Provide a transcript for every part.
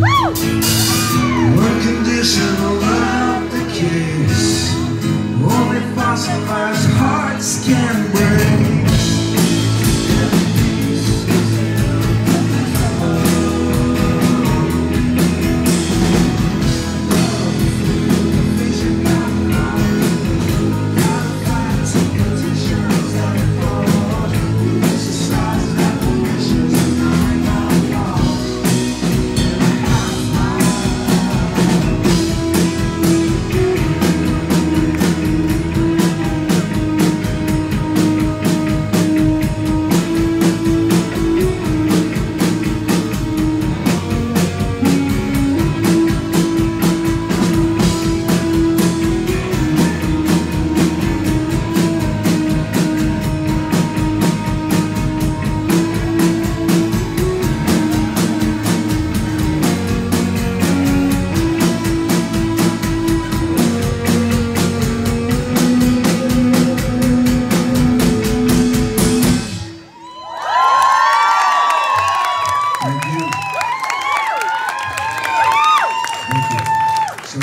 One condition allowed the case.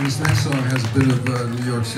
This next song has a bit of uh, New York City.